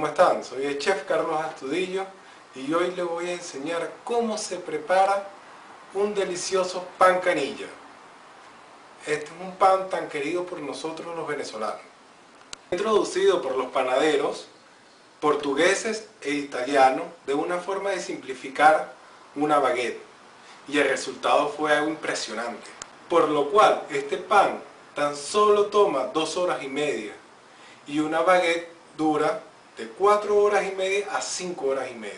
¿cómo están? Soy el chef Carlos Astudillo y hoy les voy a enseñar cómo se prepara un delicioso pan canilla. Este es un pan tan querido por nosotros los venezolanos. Introducido por los panaderos portugueses e italianos de una forma de simplificar una baguette y el resultado fue algo impresionante. Por lo cual este pan tan solo toma dos horas y media y una baguette dura de 4 horas y media a 5 horas y media.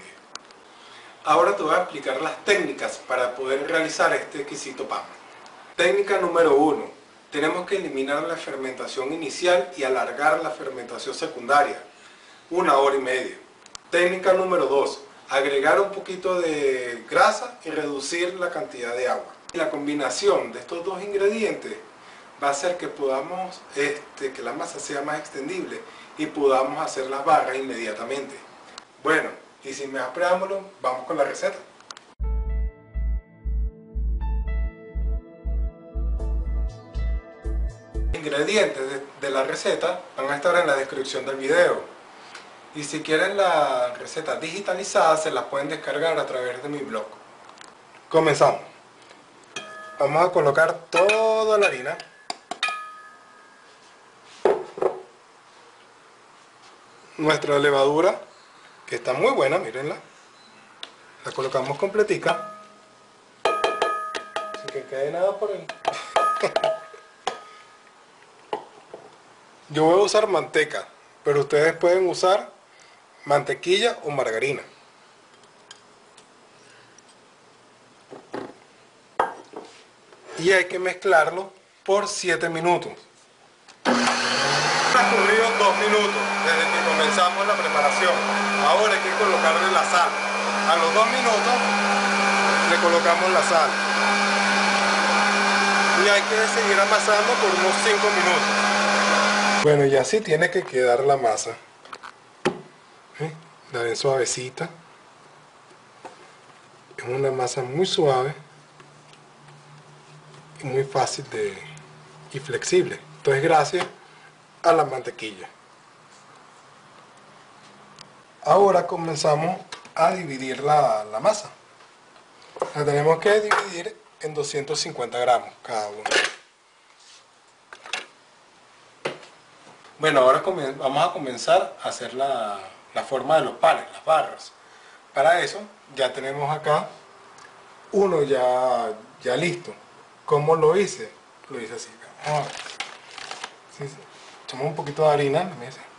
Ahora te voy a explicar las técnicas para poder realizar este exquisito pan. Técnica número 1. Tenemos que eliminar la fermentación inicial y alargar la fermentación secundaria. Una hora y media. Técnica número 2. Agregar un poquito de grasa y reducir la cantidad de agua. La combinación de estos dos ingredientes va a hacer que podamos, este, que la masa sea más extendible y podamos hacer las barras inmediatamente. Bueno, y sin más preámbulo, vamos con la receta. Ingredientes de, la receta van a estar en la descripción del video. Y si quieren la receta digitalizada, se la pueden descargar a través de mi blog. Comenzamos. Vamos a colocar toda la harina. Nuestra levadura, que está muy buena, mírenla. La colocamos completica. Sin que quede nada por ahí. Yo voy a usar manteca, pero ustedes pueden usar mantequilla o margarina. Y hay que mezclarlo por 7 minutos transcurrido dos minutos desde que comenzamos la preparación. Ahora hay que colocarle la sal. A los dos minutos le colocamos la sal. Y hay que seguir amasando por unos 5 minutos. Bueno, y así tiene que quedar la masa. ¿Eh? La suavecita. Es una masa muy suave y muy fácil de y flexible. Entonces gracias a la mantequilla. Ahora comenzamos a dividir la, masa. La tenemos que dividir en 250 gramos cada uno. Bueno, ahora vamos a comenzar a hacer la, forma de los panes, las barras. Para eso ya tenemos acá uno ya, ya listo. ¿Cómo lo hice? Lo hice así. Echamos un poquito de harina la.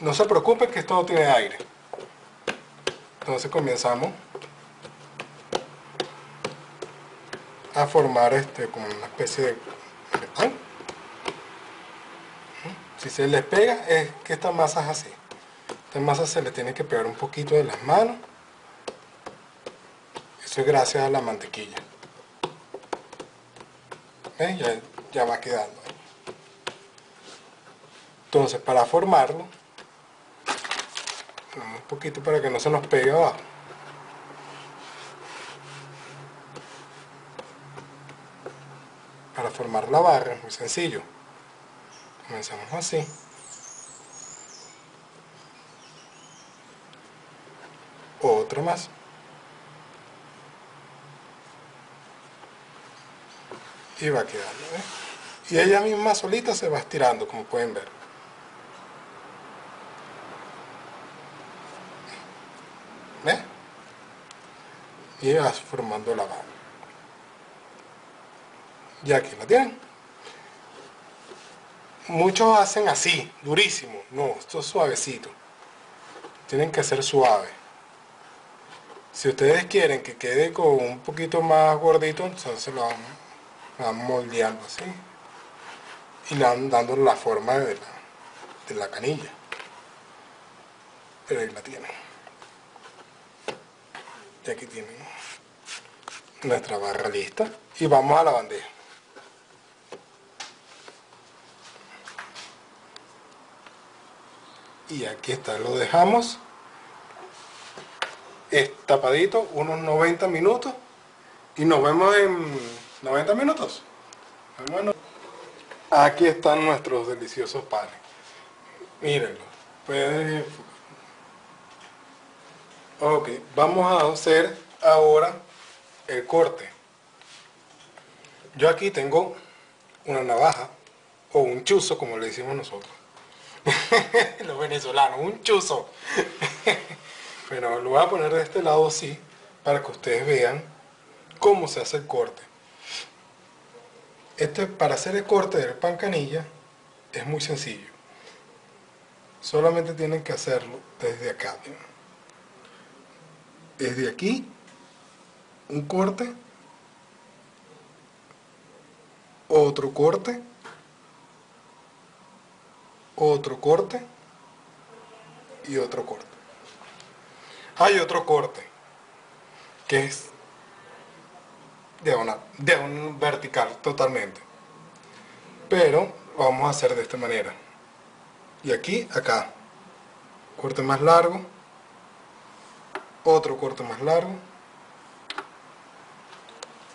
No se preocupe que esto no tiene aire. Entonces comenzamos a formar este como una especie de pan. Si se les pega es que esta masa es así. Esta masa se le tiene que pegar un poquito de las manos. Eso es gracias a la mantequilla. Ya, ya va quedando. Entonces, para formarlo, un poquito para que no se nos pegue abajo. Para formar la barra muy sencillo. Comenzamos así. Otra más. Y va quedando. Y ella misma solita se va estirando, como pueden ver. Y vas formando la barra. Y aquí la tienen. Muchos hacen así, durísimo. No, esto es suavecito. Tienen que ser suave si ustedes quieren que quede con un poquito más gordito entonces lo van, moldeando así. Y le van dando la forma de la, de la canilla. Pero ahí la tienen y aquí tienen nuestra barra lista y vamos a la bandeja. Y aquí está, lo dejamos. Tapadito unos 90 minutos. Y nos vemos en 90 minutos. Aquí están nuestros deliciosos panes. Mírenlo. Puede... Ok, vamos a hacer ahora el corte. Yo aquí tengo una navaja o un chuzo, como le decimos nosotros. Los venezolanos, un chuzo. Pero lo voy a poner de este lado así, para que ustedes vean cómo se hace el corte. Este, para hacer el corte del pan canilla, es muy sencillo. Solamente tienen que hacerlo desde acá. Desde aquí, un corte, otro corte, otro corte y otro corte. Hay otro corte que es de una, de un vertical totalmente. Pero vamos a hacer de esta manera. Y aquí, acá. Corte más largo. Otro corte más largo.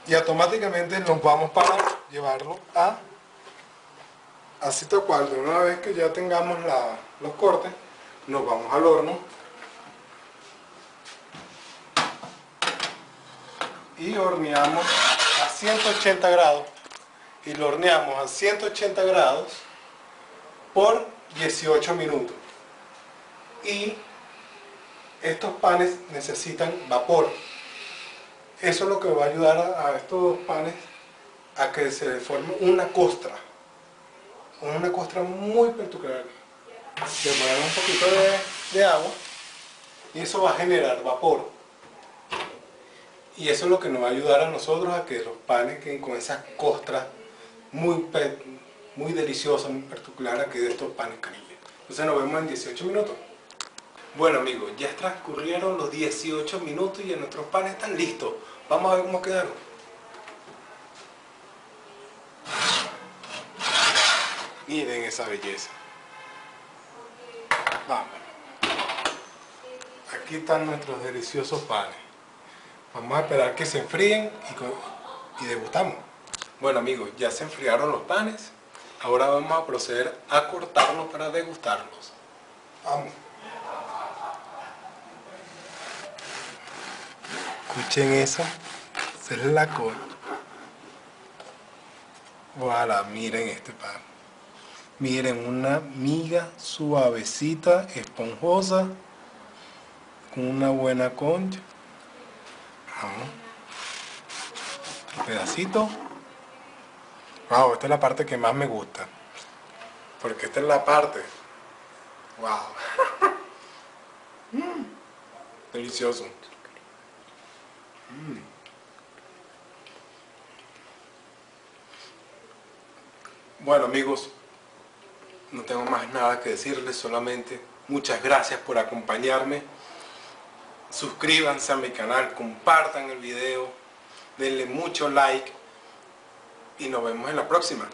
Y automáticamente nos vamos para llevarlo a así tal cual. De una vez que ya tengamos los cortes, nos vamos al horno. Y horneamos a 180 grados y lo horneamos a 180 grados por 18 minutos. Y estos panes necesitan vapor. Eso es lo que va a ayudar a, estos panes a que se forme una costra. Una costra muy particular. Le ponemos un poquito de, de agua y eso va a generar vapor. Y eso es lo que nos va a ayudar a nosotros a que los panes queden con esa costra muy, muy deliciosa, muy particular aquí de estos panes canilla. Entonces nos vemos en 18 minutos. Bueno amigos, ya transcurrieron los 18 minutos y nuestros panes están listos. Vamos a ver cómo quedaron. Miren esa belleza. Vamos. Aquí están nuestros deliciosos panes. Vamos a esperar que se enfríen y, degustamos. Bueno amigos, ya se enfriaron los panes. Ahora vamos a proceder a cortarlos para degustarlos. Vamos. Escuchen eso. Esa es la cola. Voilà, miren este pan. Miren, una miga suavecita, esponjosa, con una buena concha. Un pedacito. Wow, esta es la parte que más me gusta. Porque esta es la parte. Wow. Mm. Delicioso. Mm. Bueno amigos, no tengo más nada que decirles, solamente muchas gracias por acompañarme. Suscríbanse a mi canal, compartan el video, denle mucho like y nos vemos en la próxima.